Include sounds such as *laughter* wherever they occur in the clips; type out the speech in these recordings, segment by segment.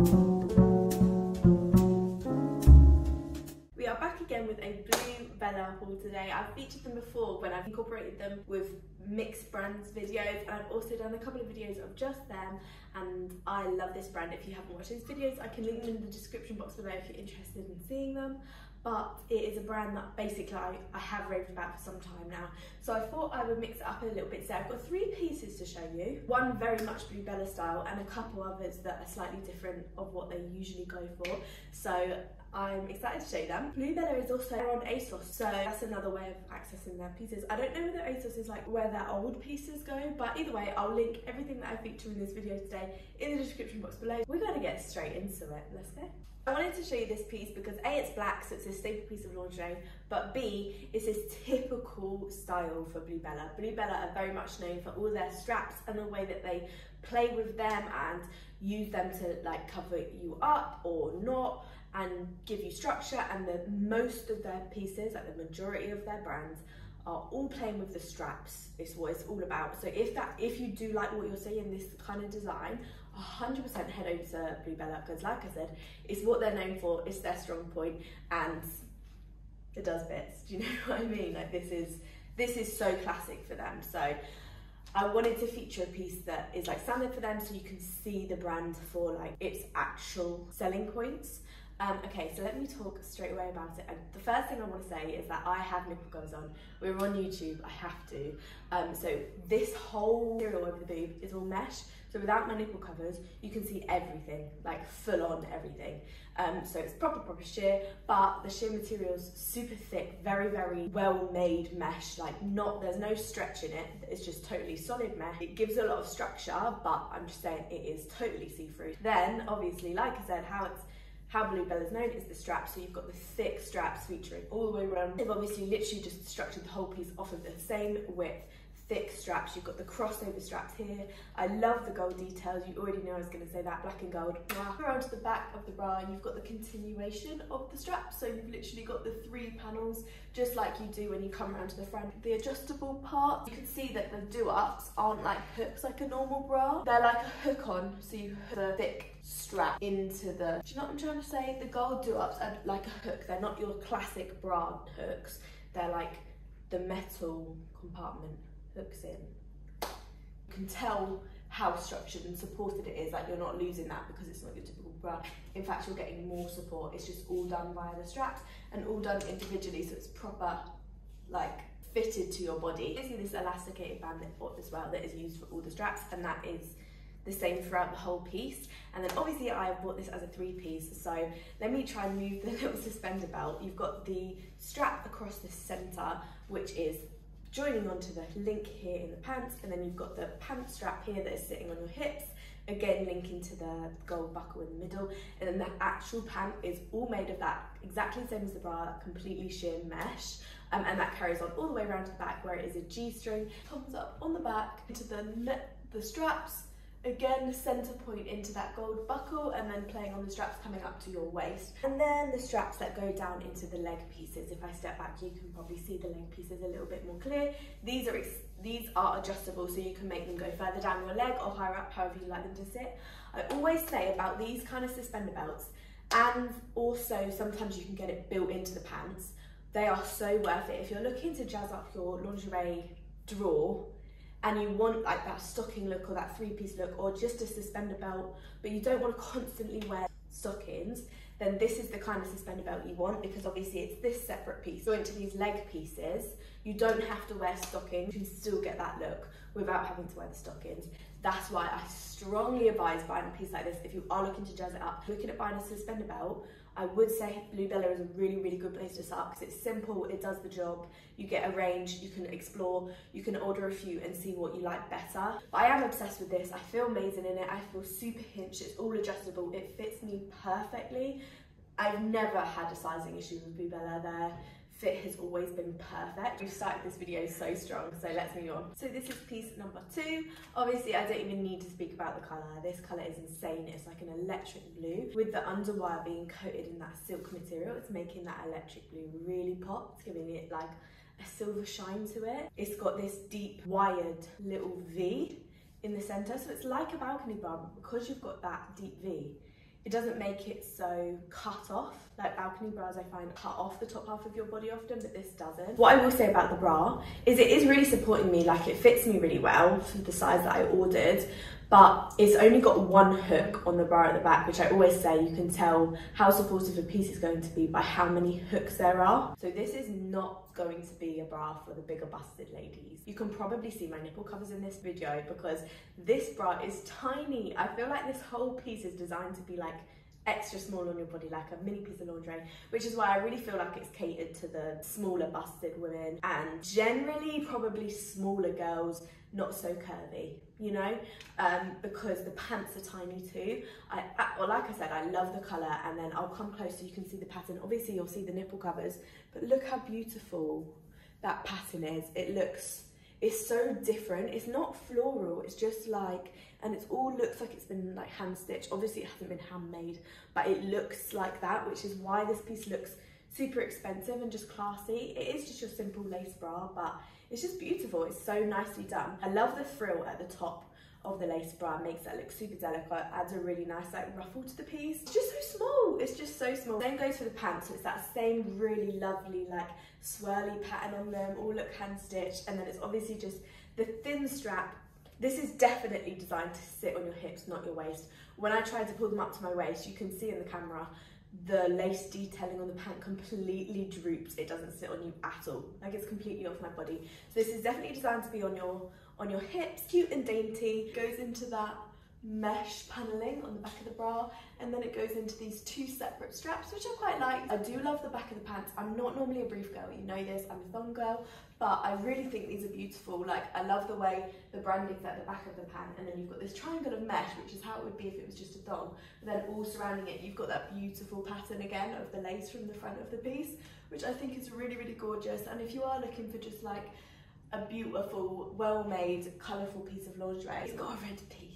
We are back again with a Blue Bella haul today. I've featured them before when I've incorporated them with mixed brands videos and I've also done a couple of videos of just them and I love this brand. If you haven't watched these videos, I can link them in the description box below if you're interested in seeing them but it is a brand that basically I, I have raved about for some time now. So I thought I would mix it up a little bit. So I've got three pieces to show you. One very much Bluebella style and a couple others that are slightly different of what they usually go for. So I'm excited to show you them. Bluebella is also on ASOS, so that's another way of accessing their pieces. I don't know whether ASOS is like where their old pieces go, but either way, I'll link everything that I feature in this video today in the description box below. We're gonna get straight into it. Let's go. I wanted to show you this piece because A, it's black, so it's a staple piece of lingerie, but B, it's this typical style for Bluebella. Blue Bella are very much known for all their straps and the way that they play with them and use them to like cover you up or not and give you structure and the most of their pieces, like the majority of their brands, are all playing with the straps. It's what it's all about. So if that, if you do like what you're seeing, this kind of design, 100% head over to Bluebella because like I said, it's what they're known for, it's their strong point and it does bits. Do you *laughs* know what I mean? Like this is, this is so classic for them. So I wanted to feature a piece that is like standard for them so you can see the brand for like its actual selling points. Um, okay, so let me talk straight away about it. And the first thing I want to say is that I have nipple covers on. We're on YouTube, I have to. Um, so this whole material over the boob is all mesh. So without my nipple covers, you can see everything, like full on everything. Um, so it's proper, proper sheer, but the sheer material's super thick, very, very well made mesh, like not, there's no stretch in it, it's just totally solid mesh. It gives a lot of structure, but I'm just saying it is totally see-through. Then, obviously, like I said, how it's how Bluebella's known is the strap. So you've got the thick straps featuring all the way around. They've obviously literally just structured the whole piece off of the same width thick straps. You've got the crossover straps here. I love the gold details. You already know I was going to say that, black and gold. Around to the back of the bra, you've got the continuation of the strap. So you've literally got the three panels, just like you do when you come around to the front. The adjustable part, you can see that the do-ups aren't like hooks like a normal bra. They're like a hook on, so you hook the thick strap into the, do you know what I'm trying to say? The gold do-ups are like a hook. They're not your classic bra hooks. They're like the metal compartment hooks in. You can tell how structured and supported it is, like you're not losing that because it's not your typical bra. In fact, you're getting more support. It's just all done via the straps and all done individually, so it's proper, like, fitted to your body. You see this elasticated band as well that is used for all the straps, and that is the same throughout the whole piece. And then obviously I bought this as a three piece, so let me try and move the *laughs* little suspender belt. You've got the strap across the center, which is joining onto the link here in the pants and then you've got the pant strap here that is sitting on your hips again linking to the gold buckle in the middle and then the actual pant is all made of that exactly the same as the bra completely sheer mesh um, and that carries on all the way around to the back where it is a g-string comes up on the back into the the straps Again, the center point into that gold buckle and then playing on the straps coming up to your waist. And then the straps that go down into the leg pieces. If I step back, you can probably see the leg pieces a little bit more clear. These are these are adjustable so you can make them go further down your leg or higher up, however you like them to sit. I always say about these kind of suspender belts, and also sometimes you can get it built into the pants, they are so worth it. If you're looking to jazz up your lingerie drawer, and you want like that stocking look or that three-piece look or just a suspender belt, but you don't want to constantly wear stockings, then this is the kind of suspender belt you want because obviously it's this separate piece. Go into these leg pieces, you don't have to wear stockings, you can still get that look without having to wear the stockings. That's why I strongly advise buying a piece like this if you are looking to jazz it up. Looking at buying a suspender belt, I would say Bluebella is a really, really good place to start because it's simple, it does the job. You get a range, you can explore, you can order a few and see what you like better. But I am obsessed with this. I feel amazing in it. I feel super hinged. It's all adjustable. It fits me perfectly. I've never had a sizing issue with Bluebella there fit has always been perfect. We've started this video so strong, so let's move on. So this is piece number two. Obviously, I don't even need to speak about the colour. This colour is insane. It's like an electric blue with the underwire being coated in that silk material. It's making that electric blue really pop. It's giving it like a silver shine to it. It's got this deep wired little V in the centre. So it's like a balcony but because you've got that deep V, it doesn't make it so cut off. Like balcony bras I find cut off the top half of your body often, but this doesn't. What I will say about the bra is it is really supporting me, like it fits me really well for the size that I ordered, but it's only got one hook on the bra at the back, which I always say you can tell how supportive a piece is going to be by how many hooks there are. So this is not going to be a bra for the bigger busted ladies. You can probably see my nipple covers in this video because this bra is tiny. I feel like this whole piece is designed to be like extra small on your body like a mini piece of lingerie which is why I really feel like it's catered to the smaller busted women and generally probably smaller girls not so curvy you know? Um, because the pants are tiny too. I, well like I said I love the colour and then I'll come close so you can see the pattern. Obviously you'll see the nipple covers but look how beautiful that pattern is. It looks it's so different. It's not floral it's just like and it all looks like it's been like hand stitched. Obviously it hasn't been handmade but it looks like that which is why this piece looks super expensive and just classy. It is just your simple lace bra but it's just beautiful. It's so nicely done. I love the frill at the top of the lace bra. Makes that look super delicate. Adds a really nice like ruffle to the piece. It's just so small. It's just so small. Then goes for the pants. So it's that same really lovely like swirly pattern on them. All look hand stitched and then it's obviously just the thin strap. This is definitely designed to sit on your hips, not your waist. When I tried to pull them up to my waist, you can see in the camera, the lace detailing on the pant completely droops. It doesn't sit on you at all. Like it's completely off my body. So this is definitely designed to be on your on your hips, cute and dainty. Goes into that mesh paneling on the back of the bra and then it goes into these two separate straps which I quite like. I do love the back of the pants. I'm not normally a brief girl, you know this, I'm a thong girl, but I really think these are beautiful. Like I love the way the branding's at the back of the pant and then you've got this triangle of mesh which is how it would be if it was just a thong. But then all surrounding it you've got that beautiful pattern again of the lace from the front of the piece which I think is really really gorgeous and if you are looking for just like a beautiful, well-made, colourful piece of lingerie, it's got a red piece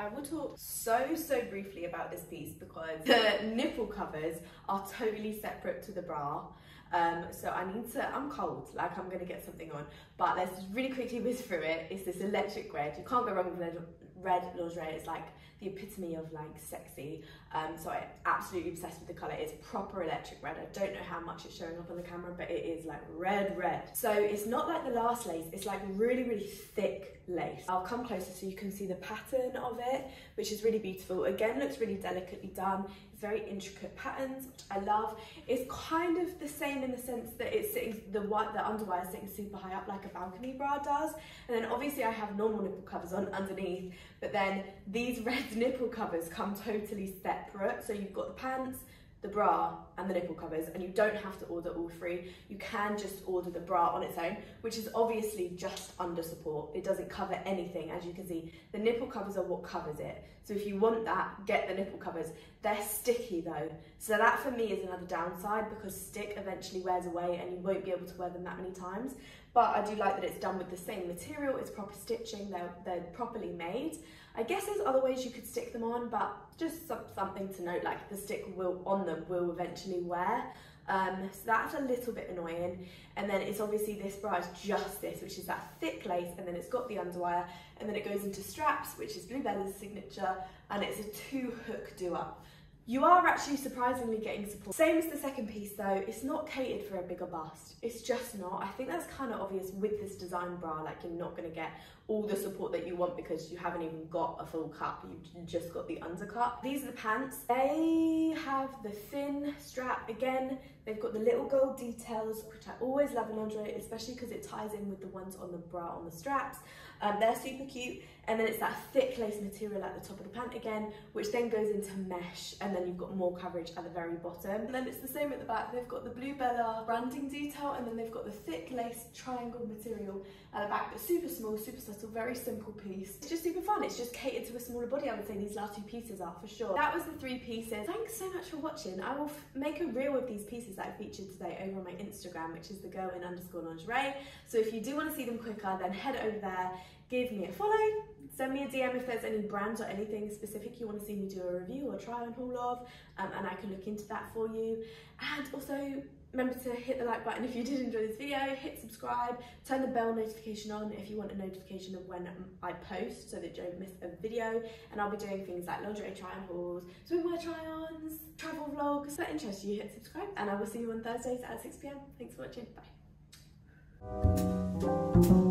I will talk so, so briefly about this piece because *laughs* the nipple covers are totally separate to the bra. Um, so I need to, I'm cold, like I'm gonna get something on, but let's really quickly whiz through it. It's this electric red. You can't go wrong with red lingerie. is like the epitome of like sexy. Um, so I'm absolutely obsessed with the colour. It's proper electric red. I don't know how much it's showing up on the camera, but it is like red, red. So it's not like the last lace. It's like really, really thick lace. I'll come closer so you can see the pattern of it, which is really beautiful. Again, looks really delicately done very intricate patterns, which I love. It's kind of the same in the sense that it's sitting, the, white, the underwire is sitting super high up like a balcony bra does. And then obviously I have normal nipple covers on underneath, but then these red nipple covers come totally separate. So you've got the pants, the bra and the nipple covers and you don't have to order all three. You can just order the bra on its own which is obviously just under support. It doesn't cover anything. As you can see the nipple covers are what covers it. So if you want that get the nipple covers. They're sticky though. So that for me is another downside because stick eventually wears away and you won't be able to wear them that many times. But I do like that it's done with the same material. It's proper stitching. They're, they're properly made. I guess there's other ways you could stick them on, but just some, something to note, like the stick will on them will eventually wear. Um, so that's a little bit annoying. And then it's obviously this bra is just this, which is that thick lace, and then it's got the underwire, and then it goes into straps, which is Bluebella's signature, and it's a two hook do up. You are actually surprisingly getting support. Same as the second piece though, it's not catered for a bigger bust. It's just not. I think that's kind of obvious with this design bra, like you're not gonna get all the support that you want because you haven't even got a full cup, you've just got the undercut. These are the pants. They have the thin strap. Again, they've got the little gold details, which I always love in lingerie, especially because it ties in with the ones on the bra on the straps. Um, they're super cute. And then it's that thick lace material at the top of the pant again, which then goes into mesh, and then you've got more coverage at the very bottom. And then it's the same at the back. They've got the Bluebella branding detail, and then they've got the thick lace triangle material at the back, but super small, super subtle, very simple piece. It's just super fun. It's just catered to a smaller body, I would say these last two pieces are for sure. That was the three pieces. Thanks so much for watching. I will make a reel of these pieces that I featured today over on my Instagram, which is the girl in underscore lingerie. So if you do want to see them quicker, then head over there, give me a follow, send me a DM if there's any brands or anything specific you want to see me do a review or try on haul of, um, and I can look into that for you. And also, remember to hit the like button if you did enjoy this video, hit subscribe, turn the bell notification on if you want a notification of when I post so that you don't miss a video. And I'll be doing things like lingerie try on hauls, swimwear try ons, travel vlogs. If that interests you, hit subscribe and I will see you on Thursdays at 6pm. Thanks for watching. Bye.